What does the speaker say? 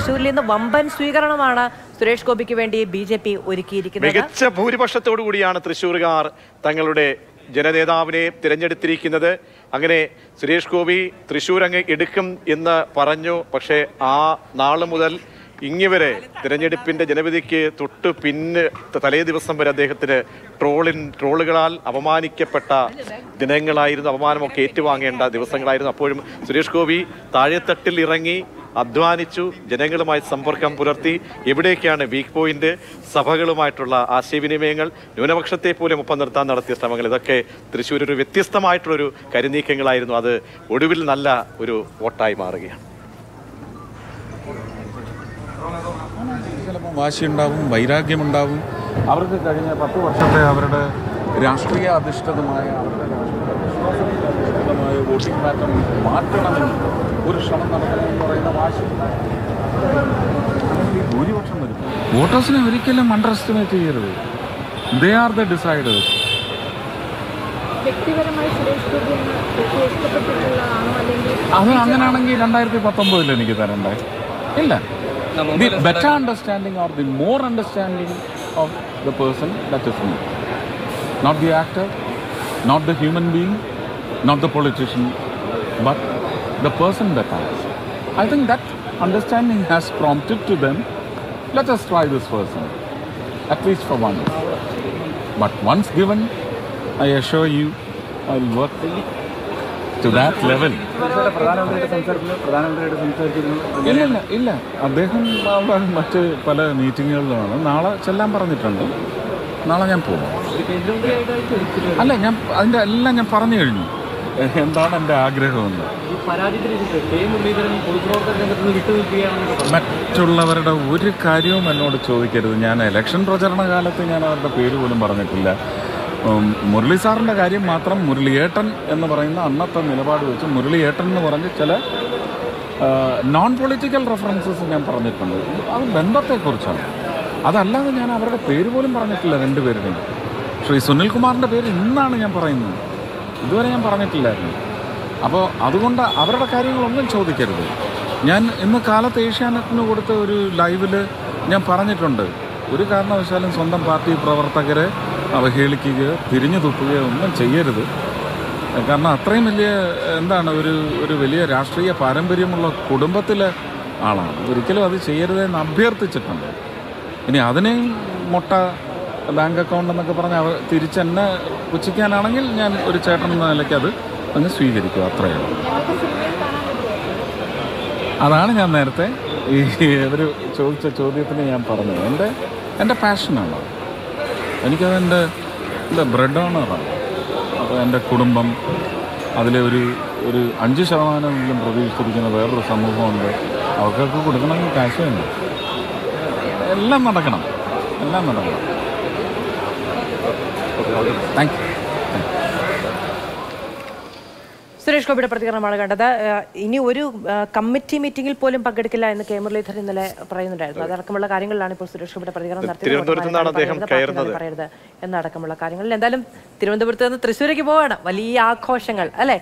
തൃശ്ശൂരിൽ നിന്ന് വമ്പൻ സ്വീകരണമാണ് സുരേഷ് ഗോപിക്ക് വേണ്ടി ബി ജെ പി ഒരുക്കിയിരിക്കുന്നത്. മികച്ച ഭൂരിപക്ഷത്തോടു കൂടിയാണ് തൃശ്ശൂരുകാർ തങ്ങളുടെ ജനനേതാവിനെ തിരഞ്ഞെടുത്തിരിക്കുന്നത്. അങ്ങനെ സുരേഷ് ഗോപി തൃശ്ശൂർ അങ്ങ് എടുക്കും എന്ന് പറഞ്ഞു. പക്ഷേ ആ നാൾ മുതൽ ഇങ്ങിവരെ തിരഞ്ഞെടുപ്പിന്റെ ജനവിധിക്ക് തൊട്ട് പിന്ന് തലേ ദിവസം വരെ അദ്ദേഹത്തിന് ട്രോളിൻ ട്രോളുകളാൽ അപമാനിക്കപ്പെട്ട ദിനങ്ങളായിരുന്നു അപമാനമൊക്കെ ഏറ്റുവാങ്ങേണ്ട ദിവസങ്ങളായിരുന്നു. അപ്പോഴും സുരേഷ് ഗോപി താഴെത്തട്ടിൽ ഇറങ്ങി അധ്വാനിച്ചു ജനങ്ങളുമായി സമ്പർക്കം പുലർത്തി എവിടേക്കാണ് വീക്ക് പോയിന്റ് സഭകളുമായിട്ടുള്ള ആശയവിനിമയങ്ങൾ ന്യൂനപക്ഷത്തെ പോലെ ഒപ്പം നിർത്താൻ നടത്തിയ ശ്രമങ്ങൾ. ഇതൊക്കെ തൃശ്ശൂർ ഒരു വ്യത്യസ്തമായിട്ടുള്ളൊരു കരുനീക്കങ്ങളായിരുന്നു. അത് ഒടുവിൽ നല്ല ഒരു വോട്ടായി മാറുകയാണ്. ചിലപ്പോൾ വാശിയുണ്ടാവും വൈരാഗ്യമുണ്ടാവും. അവർക്ക് കഴിഞ്ഞ പത്ത് വർഷത്തെ അവരുടെ രാഷ്ട്രീയ അധിഷ്ഠിതമായ അവരുടെ രാഷ്ട്രീയ അധിഷ്ഠിതമായ വോട്ടിംഗ് പാറ്റേൺ മാറ്റണമെന്ന് ഒരു ശ്രമം നടത്തണമെന്ന് പറയുന്ന വാശി. ഭൂരിപക്ഷം വരും. വോട്ടേഴ്സിനെ ഒരിക്കലും അണ്ടർ എസ്റ്റിമേറ്റ് ചെയ്യരുത് ദേ ആർ ദ ഡിസൈഡേഴ്സ് അത് അങ്ങനെയാണെങ്കിൽ രണ്ടായിരത്തി പത്തൊമ്പതിൽ എനിക്ക് തരണ്ടേ. ഇല്ല. The better understanding or the more understanding of the person that is me not the actor not the human being not the politician but the person that as I think that understanding has prompted to them let us try this person at least for once but once given i assure you i'll work to that level. ഇല്ല ഇല്ല ഇല്ല. അദ്ദേഹം മറ്റ് പല മീറ്റിങ്ങുകളിലാണ് നാളെ ചെല്ലാൻ പറഞ്ഞിട്ടുണ്ട്. നാളെ ഞാൻ പോകും അല്ല ഞാൻ അതിന്റെ എല്ലാം ഞാൻ പറഞ്ഞു കഴിഞ്ഞു. എന്താണ് എന്റെ ആഗ്രഹമെന്ന്? മറ്റുള്ളവരുടെ ഒരു കാര്യവും എന്നോട് ചോദിക്കരുത്. ഞാൻ ഇലക്ഷൻ പ്രചരണ കാലത്ത് ഞാൻ അവരുടെ പേര് പോലും പറഞ്ഞിട്ടില്ല. മുരളി സാറിന്റെ കാര്യം മാത്രം മുരളിയേട്ടൻ എന്ന് പറയുന്ന അന്നത്തെ നിലപാട് വെച്ച് മുരളിയേട്ടൻ എന്ന് പറഞ്ഞ് ചില നോൺ പൊളിറ്റിക്കൽ റെഫറൻസസ് ഞാൻ പറഞ്ഞിട്ടുണ്ട്. അത് ബന്ധത്തെക്കുറിച്ചാണ്. അതല്ലാതെ ഞാൻ അവരുടെ പേര് പോലും പറഞ്ഞിട്ടില്ല രണ്ടുപേരുടെയും ശ്രീ സുനിൽകുമാറിന്റെ പേര് ഇന്നാണ് ഞാൻ പറയുന്നത്. ഇതുവരെ ഞാൻ പറഞ്ഞിട്ടില്ലായിരുന്നു. അപ്പോൾ അതുകൊണ്ട് അവരുടെ കാര്യങ്ങളൊന്നും ചോദിക്കരുത്. ഞാൻ ഇന്ന് കാലത്ത് ഏഷ്യാനെറ്റിന് കൊടുത്ത ഒരു ലൈവിൽ ഞാൻ പറഞ്ഞിട്ടുണ്ട്. ഒരു കാരണവശാലും സ്വന്തം പാർട്ടി പ്രവർത്തകരെ അവഹേളിക്കുകയോ തിരിഞ്ഞു തുപ്പുകയോ ഒന്നും ചെയ്യരുത്. കാരണം അത്രയും വലിയ എന്താണ് ഒരു ഒരു വലിയ രാഷ്ട്രീയ പാരമ്പര്യമുള്ള കുടുംബത്തിലെ ആളാണ്. ഒരിക്കലും അത് ചെയ്യരുതെന്ന് അഭ്യർത്ഥിച്ചിട്ടുണ്ട്. ഇനി അതിനെയും മുട്ട ബാങ്ക് അക്കൗണ്ട് എന്നൊക്കെ പറഞ്ഞ് അവർ തിരിച്ചെന്നെ പുച്ഛിക്കാനാണെങ്കിൽ ഞാൻ ഒരു ചേട്ടൻ എന്ന നിലയ്ക്ക് അത് അങ്ങ് സ്വീകരിക്കും അത്രയേ ഉള്ളൂ. അതാണ് ഞാൻ നേരത്തെ ഈ ഇവർ ചോദിച്ച ചോദ്യത്തിന് ഞാൻ പറഞ്ഞത്. എന്റെ എന്റെ പാഷനാണ് എനിക്കത് എന്റെ ബ്രെഡ് ഓണറാണ്. അപ്പോൾ എന്റെ കുടുംബം അതിലെ ഒരു ഒരു അഞ്ച് ശതമാനമെങ്കിലും പ്രതീക്ഷിച്ചിരിക്കുന്ന വേറൊരു സമൂഹമുണ്ട്. അവർക്കൊക്കെ കൊടുക്കണമെങ്കിൽ കാശ് എല്ലാം നടക്കണം. എല്ലാം നടക്കണം. താങ്ക് യു സുരേഷ് ഗോപിയുടെ പ്രതികരണമാണ് കണ്ടത്. ഇനി ഒരു കമ്മിറ്റി മീറ്റിംഗിൽ പോലും പങ്കെടുക്കില്ല എന്ന് കെ മുരളീധരൻ ഇന്നലെ പറയുന്നുണ്ടായിരുന്നു. അതടക്കമുള്ള കാര്യങ്ങളിലാണ് ഇപ്പോൾ സുരേഷ് ഗോപിയുടെ പ്രതികരണം നടത്തിയത്. പറയരുത് എന്നടക്കമുള്ള കാര്യങ്ങളിൽ എന്തായാലും തിരുവനന്തപുരത്ത് നിന്ന് തൃശ്ശൂരേക്ക് പോവാണ്. വലിയ ആഘോഷങ്ങൾ അല്ലെ?